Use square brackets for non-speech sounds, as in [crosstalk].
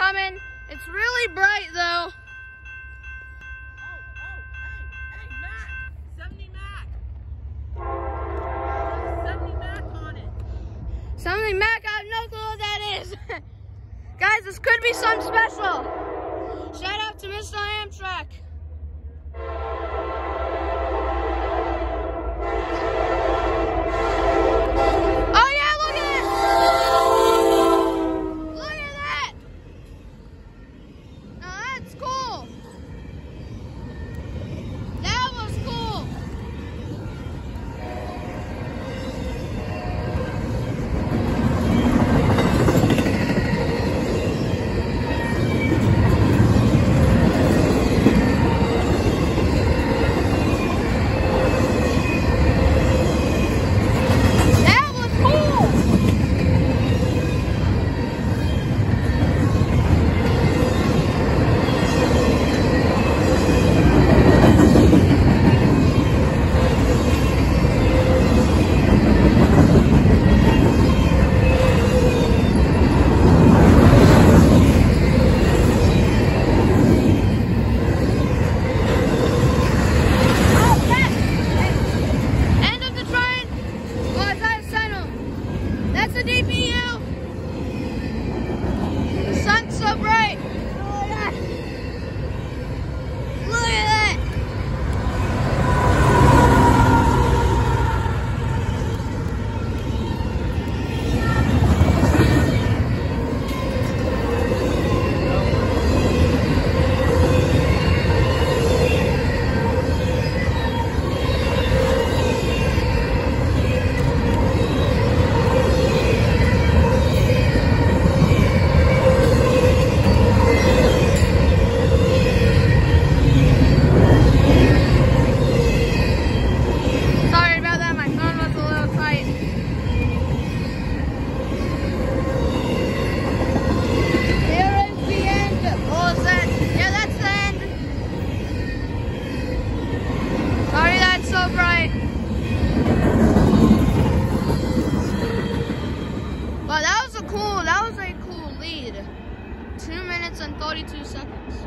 coming. It's really bright though. Oh, oh, hey, hey, Mac! 70 Mac! 70 Mac on it! Something Mac, I have no clue what that is. [laughs] Guys, this could be something special. minutes and 32 seconds.